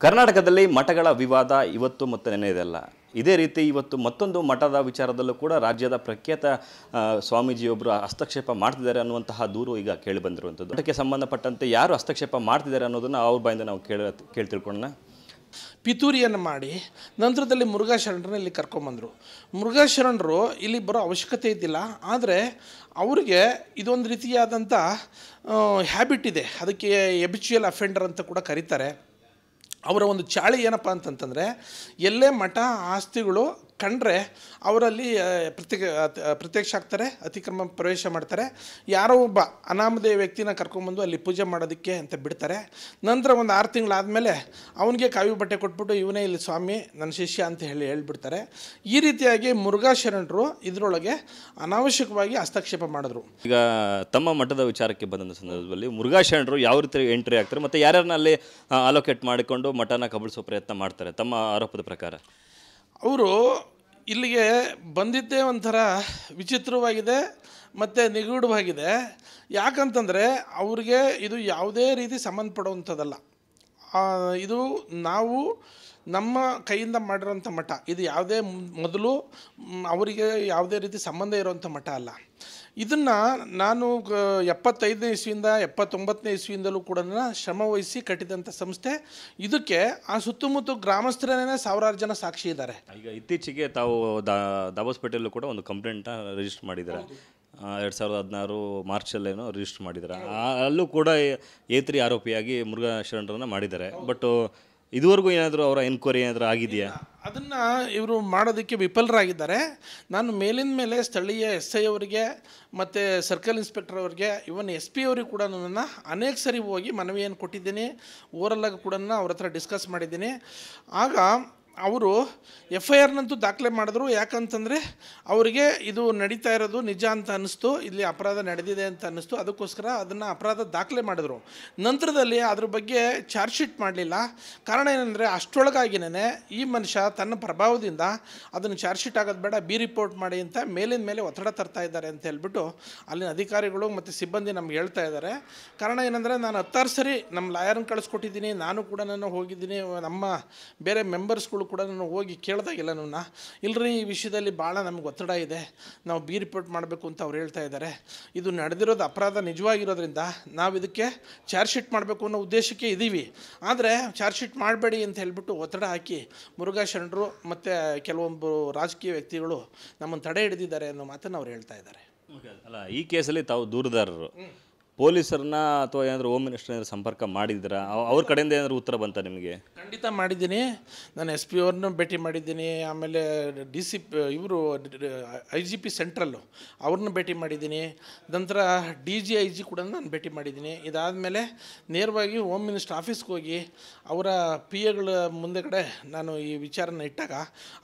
ಕರ್ನಾಟಕದಲ್ಲಿ ಮಠಗಳ ವಿವಾದ ಇವತ್ತು ಮತ್ತು ನೆನೆಯದಲ್ಲ ಇದೇ ರೀತಿ ಇವತ್ತು ಮತ್ತೊಂದು ಮಠದ ವಿಚಾರದಲ್ಲೂ ಕೂಡ ರಾಜ್ಯದ ಪ್ರಖ್ಯಾತ ಸ್ವಾಮೀಜಿಯೊಬ್ಬರು ಹಸ್ತಕ್ಷೇಪ ಮಾಡ್ತಿದ್ದಾರೆ ಅನ್ನುವಂತಹ ದೂರು ಈಗ ಕೇಳಿ ಬಂದಿರುವಂಥದ್ದು. ಅದಕ್ಕೆ ಸಂಬಂಧಪಟ್ಟಂತೆ ಯಾರು ಹಸ್ತಕ್ಷೇಪ ಮಾಡ್ತಿದ್ದಾರೆ ಅನ್ನೋದನ್ನು ಅವ್ರ ಬಾಯಿಂದ ನಾವು ಕೇಳ ಕೇಳಿ ತಿಳ್ಕೊಳ್ಳೋಣ ಪಿತೂರಿಯನ್ನು ಮಾಡಿ ನಂತರದಲ್ಲಿ ಮುರುಘಾ ಶರಣರನ್ನ ಇಲ್ಲಿ ಕರ್ಕೊಂಬಂದರು. ಮುರುಘಾ ಇಲ್ಲಿ ಬರೋ ಅವಶ್ಯಕತೆ ಇದ್ದಿಲ್ಲ. ಆದರೆ ಅವರಿಗೆ ಇದೊಂದು ರೀತಿಯಾದಂಥ ಹ್ಯಾಬಿಟ್ ಇದೆ. ಅದಕ್ಕೆ ಎಬಿಚುಯಲ್ ಅಫೆಂಡರ್ ಅಂತ ಕೂಡ ಕರೀತಾರೆ. ಅವರ ಒಂದು ಚಾಳಿ ಏನಪ್ಪ ಅಂತಂತಂದರೆ ಎಲ್ಲೇ ಮಠ ಆಸ್ತಿಗಳು ಕಂಡ್ರೆ ಅವರಲ್ಲಿ ಪ್ರತ್ಯ ಪ್ರತ್ಯೇಕ ಪ್ರತ್ಯಕ್ಷ ಆಗ್ತಾರೆ, ಅತಿಕ್ರಮ ಪ್ರವೇಶ ಮಾಡ್ತಾರೆ. ಯಾರೋ ಒಬ್ಬ ಅನಾಮಧೇಯ ವ್ಯಕ್ತಿನ ಕರ್ಕೊಂಬಂದು ಅಲ್ಲಿ ಪೂಜೆ ಮಾಡೋದಕ್ಕೆ ಅಂತ ಬಿಡ್ತಾರೆ. ನಂತರ ಒಂದು ಆರು ತಿಂಗಳಾದಮೇಲೆ ಅವನಿಗೆ ಕಾವಿ ಬಟ್ಟೆ ಕೊಟ್ಬಿಟ್ಟು ಇವನೇ ಇಲ್ಲಿ ಸ್ವಾಮಿ, ನನ್ನ ಶಿಷ್ಯ ಅಂತ ಹೇಳಿ ಹೇಳ್ಬಿಡ್ತಾರೆ. ಈ ರೀತಿಯಾಗಿ ಮುರುಘಾ ಶರಣರು ಇದರೊಳಗೆ ಅನಾವಶ್ಯಕವಾಗಿ ಹಸ್ತಕ್ಷೇಪ ಮಾಡಿದ್ರು. ಈಗ ತಮ್ಮ ಮಠದ ವಿಚಾರಕ್ಕೆ ಬಂದಂಥ ಸಂದರ್ಭದಲ್ಲಿ ಮುರುಘಾ ಶರಣರು ಯಾವ ರೀತಿ ಎಂಟ್ರಿ ಆಗ್ತಾರೆ ಮತ್ತು ಯಾರ್ಯಾರನ್ನ ಅಲ್ಲಿ ಅಲೋಕೇಟ್ ಮಾಡಿಕೊಂಡು ಮಠನ ಕಬಳಿಸೋ ಪ್ರಯತ್ನ ಮಾಡ್ತಾರೆ ತಮ್ಮ ಆರೋಪದ ಪ್ರಕಾರ? ಅವರು ಇಲ್ಲಿಗೆ ಬಂದಿದ್ದೇ ಒಂಥರ ವಿಚಿತ್ರವಾಗಿದೆ ಮತ್ತು ನಿಗೂಢವಾಗಿದೆ. ಯಾಕಂತಂದರೆ ಅವ್ರಿಗೆ ಇದು ಯಾವುದೇ ರೀತಿ ಸಂಬಂಧಪಡುವಂಥದ್ದಲ್ಲ. ಇದು ನಾವು ನಮ್ಮ ಕೈಯಿಂದ ಮಾಡಿರೋಂಥ ಮಠ. ಇದು ಯಾವುದೇ ಮೊದಲು ಅವರಿಗೆ ಯಾವುದೇ ರೀತಿ ಸಂಬಂಧ ಇರೋವಂಥ ಮಠ ಅಲ್ಲ. ಇದನ್ನು ನಾನು ಎಪ್ಪತ್ತೈದನೇ ಇಸ್ವಿಯಿಂದ ಎಪ್ಪತ್ತೊಂಬತ್ತನೇ ಇಸ್ವಿಯಿಂದಲೂ ಕೂಡ ಶ್ರಮ ವಹಿಸಿ ಕಟ್ಟಿದಂಥ ಸಂಸ್ಥೆ. ಇದಕ್ಕೆ ಆ ಸುತ್ತಮುತ್ತ ಗ್ರಾಮಸ್ಥರೇ ಸಾವಿರಾರು ಜನ ಸಾಕ್ಷಿ ಇದ್ದಾರೆ. ಈಗ ಇತ್ತೀಚೆಗೆ ತಾವು ದಾ ದಾಬಸ್ಪೇಟೆಯಲ್ಲೂ ಕೂಡ ಒಂದು ಕಂಪ್ಲೇಂಟ್ನ ರಿಜಿಸ್ಟರ್ ಮಾಡಿದ್ದಾರೆ? ಎರಡು ಸಾವಿರದ ಹದಿನಾರು ಮಾರ್ಚಲ್ಲೇನೋ ರಿಜಿಸ್ಟರ್ ಮಾಡಿದ್ದಾರೆ? ಅಲ್ಲೂ ಕೂಡ ಏತ್ರಿ ಆರೋಪಿಯಾಗಿ ಮುರುಘಾ ಶರಣರನ್ನು ಮಾಡಿದ್ದಾರೆ. ಬಟ್ ಇದುವರೆಗೂ ಏನಾದರೂ ಅವರ ಎನ್ಕ್ವೈರಿ ಏನಾದರೂ ಆಗಿದೆಯಾ? ಅದನ್ನು ಇವರು ಮಾಡೋದಕ್ಕೆ ವಿಫಲರಾಗಿದ್ದಾರೆ. ನಾನು ಮೇಲಿನ ಮೇಲೆ ಸ್ಥಳೀಯ ಎಸ್ ಐ ಅವರಿಗೆ ಮತ್ತು ಸರ್ಕಲ್ ಇನ್ಸ್ಪೆಕ್ಟರ್ ಅವರಿಗೆ ಇವನ್ ಎಸ್ ಪಿ ಅವರಿಗೆ ಕೂಡ ನನ್ನ ಅನೇಕ ಸರಿ ಹೋಗಿ ಮನವಿಯನ್ನು ಕೊಟ್ಟಿದ್ದೀನಿ. ಓರಲ್ಲಾಗಿ ಕೂಡ ಅವ್ರ ಹತ್ರ ಡಿಸ್ಕಸ್ ಮಾಡಿದ್ದೀನಿ. ಆಗ ಅವರು ಎಫ್ ಐ ಆರ್ನಂತೂ ದಾಖಲೆ ಮಾಡಿದ್ರು. ಯಾಕಂತಂದರೆ ಅವರಿಗೆ ಇದು ನಡೀತಾ ಇರೋದು ನಿಜ ಅಂತ ಅನ್ನಿಸ್ತು. ಇಲ್ಲಿ ಅಪರಾಧ ನಡೆದಿದೆ ಅಂತ ಅನ್ನಿಸ್ತು. ಅದಕ್ಕೋಸ್ಕರ ಅದನ್ನು ಅಪರಾಧ ದಾಖಲೆ ಮಾಡಿದ್ರು. ನಂತರದಲ್ಲಿ ಅದ್ರ ಬಗ್ಗೆ ಚಾರ್ಜ್ ಶೀಟ್ ಮಾಡಲಿಲ್ಲ. ಕಾರಣ ಏನಂದರೆ ಅಷ್ಟೊಳಗಾಗಿನೇ ಈ ಮನುಷ್ಯ ತನ್ನ ಪ್ರಭಾವದಿಂದ ಅದನ್ನು ಚಾರ್ಜ್ ಶೀಟ್ ಆಗೋದು ಬೇಡ, ಬಿ ರಿಪೋರ್ಟ್ ಮಾಡಿ ಅಂತ ಮೇಲಿನ ಮೇಲೆ ಒತ್ತಡ ತರ್ತಾ ಇದ್ದಾರೆ ಅಂತ ಹೇಳ್ಬಿಟ್ಟು ಅಲ್ಲಿನ ಅಧಿಕಾರಿಗಳು ಮತ್ತು ಸಿಬ್ಬಂದಿ ನಮ್ಗೆ ಹೇಳ್ತಾ ಇದ್ದಾರೆ. ಕಾರಣ ಏನಂದರೆ ನಾನು ಹತ್ತಾರು ಸರಿ ನಮ್ಮ ಲಾಯರ್ನ ಕಳಿಸ್ಕೊಟ್ಟಿದ್ದೀನಿ. ನಾನು ಕೂಡ ನಾನು ಹೋಗಿದ್ದೀನಿ. ನಮ್ಮ ಬೇರೆ ಮೆಂಬರ್ಸ್ಗಳು ಕೂಡ ನಾನು ಹೋಗಿ ಕೇಳ್ದಾಗಿಲ್ಲ ನನ್ನ ಇಲ್ಲರಿ ಈ ವಿಷಯದಲ್ಲಿ ಭಾಳ ನಮ್ಗೆ ಒತ್ತಡ ಇದೆ. ನಾವು ಬಿ ರಿಪೋರ್ಟ್ ಮಾಡಬೇಕು ಅಂತ ಅವ್ರು ಹೇಳ್ತಾ ಇದ್ದಾರೆ ಇದು ನಡೆದಿರೋದು ಅಪರಾಧ ನಿಜವಾಗಿರೋದ್ರಿಂದ ನಾವು ಇದಕ್ಕೆ ಚಾರ್ಜ್ ಶೀಟ್ ಮಾಡಬೇಕು ಅನ್ನೋ ಉದ್ದೇಶಕ್ಕೆ ಇದ್ದೀವಿ ಆದರೆ ಚಾರ್ಜ್ ಶೀಟ್ ಮಾಡಬೇಡಿ ಅಂತ ಹೇಳ್ಬಿಟ್ಟು ಒತ್ತಡ ಹಾಕಿ ಮುರುಘಾ ಶರಣರು ಮತ್ತು ಕೆಲವೊಬ್ಬರು ರಾಜಕೀಯ ವ್ಯಕ್ತಿಗಳು ನಮ್ಮನ್ನು ತಡೆ ಹಿಡಿದಿದ್ದಾರೆ ಅನ್ನೋ ಮಾತನ್ನು ಅವ್ರು ಹೇಳ್ತಾ ಇದ್ದಾರೆ ಅಲ್ಲ ಈ ಕೇಸಲ್ಲಿ ತಾವು ದೂರದಾರರು. ಪೊಲೀಸರನ್ನ ಅಥವಾ ಏನಾದರೂ ಹೋಮ್ ಮಿನಿಸ್ಟರ್ ಏನಾದರೂ ಸಂಪರ್ಕ ಮಾಡಿದ್ದೀರಾ? ಅವ್- ಅವ್ರ ಕಡೆಯಿಂದ ಏನಾದರೂ ಉತ್ತರ ಬಂತ ನಿಮಗೆ? ಖಂಡಿತ ಮಾಡಿದ್ದೀನಿ. ನಾನು ಎಸ್ ಪಿ ಅವ್ರನ್ನೂ ಭೇಟಿ ಮಾಡಿದ್ದೀನಿ. ಆಮೇಲೆ ಡಿ ಸಿ ಇವರು ಐ ಜಿ ಪಿ ಸೆಂಟ್ರಲ್ಲು ಅವ್ರನ್ನ ಭೇಟಿ ಮಾಡಿದ್ದೀನಿ. ನಂತರ ಡಿ ಜಿ ಐ ಜಿ ಕೂಡ ನಾನು ಭೇಟಿ ಮಾಡಿದ್ದೀನಿ. ಇದಾದಮೇಲೆ ನೇರವಾಗಿ ಹೋಮ್ ಮಿನಿಸ್ಟರ್ ಆಫೀಸ್ಗೆ ಹೋಗಿ ಅವರ ಪಿ ಎಗಳ ಮುಂದೆಗಡೆ ನಾನು ಈ ವಿಚಾರನ ಇಟ್ಟಾಗ,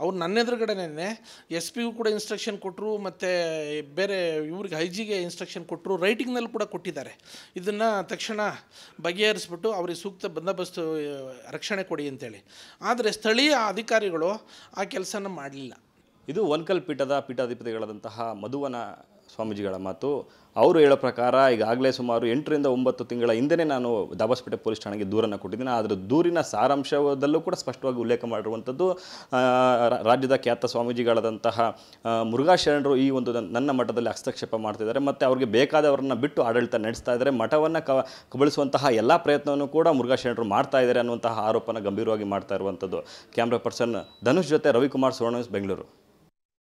ಅವ್ರು ನನ್ನ ಎದುರುಗಡೆನೇ ಎಸ್ ಪಿಗೂ ಕೂಡ ಇನ್ಸ್ಟ್ರಕ್ಷನ್ ಕೊಟ್ಟರು ಮತ್ತು ಬೇರೆ ಇವ್ರಿಗೆ ಐ ಜಿಗೆ ಇನ್ಸ್ಟ್ರಕ್ಷನ್ ಕೊಟ್ಟರು ರೈಟಿಂಗ್ನಲ್ಲಿ ಕೂಡ ಕೊಟ್ಟಿದ್ದಾರೆ. ಇದನ್ನು ತಕ್ಷಣ ಬಗೆಹರಿಸ್ಬಿಟ್ಟು ಅವರಿಗೆ ಸೂಕ್ತ ಬಂದೋಬಸ್ತು ರಕ್ಷಣೆ ಕೊಡಿ ಅಂತೇಳಿ. ಆದರೆ ಸ್ಥಳೀಯ ಅಧಿಕಾರಿಗಳು ಆ ಕೆಲಸನ ಮಾಡಲಿಲ್ಲ. ಇದು ಒಲ್ಕಲ್ ಪೀಠದ ಪೀಠಾಧಿಪತಿಗಳಾದಂತಹ ಮಧುವನ ಸ್ವಾಮೀಜಿಗಳ ಮಾತು. ಅವರು ಹೇಳೋ ಪ್ರಕಾರ ಈಗಾಗಲೇ ಸುಮಾರು ಎಂಟರಿಂದ ಒಂಬತ್ತು ತಿಂಗಳ ಹಿಂದೆನೇ ನಾನು ದಾಬಸ್ಪೇಟೆ ಪೊಲೀಸ್ ಠಾಣೆಗೆ ದೂರನ್ನು ಕೊಟ್ಟಿದ್ದೀನಿ. ಆದರೆ ದೂರಿನ ಸಾರಾಂಶದಲ್ಲೂ ಕೂಡ ಸ್ಪಷ್ಟವಾಗಿ ಉಲ್ಲೇಖ ಮಾಡಿರುವಂಥದ್ದು ರಾಜ್ಯದ ಖ್ಯಾತ ಸ್ವಾಮೀಜಿಗಳಾದಂತಹ ಆ, ಮುರುಘಾ ಶರಣರು ಈ ಒಂದು ನನ್ನ- ಮಠದಲ್ಲಿ ಹಸ್ತಕ್ಷೇಪ ಮಾಡ್ತಿದ್ದಾರೆ. ಮತ್ತು ಅವ್ರಿಗೆ ಬೇಕಾದವರನ್ನ ಬಿಟ್ಟು ಆಡಳಿತ ನಡೆಸ್ತಾ ಇದ್ದಾರೆ. ಮಠವನ್ನು ಕಬಳಿಸುವಂತಹ ಎಲ್ಲ ಪ್ರಯತ್ನವನ್ನು ಕೂಡ ಮುರುಘಾ ಶರಣರು ಮಾಡ್ತಾ ಇದ್ದಾರೆ ಅನ್ನುವಂತಹ ಆರೋಪನ ಗಂಭೀರವಾಗಿ ಮಾಡ್ತಾ ಇರುವಂಥದ್ದು. ಕ್ಯಾಮ್ರಾ ಪರ್ಸನ್ ಧನುಷ್ ಜೊತೆ ರವಿಕುಮಾರ್ ಸುವರ್ಣ ಬೆಂಗಳೂರು.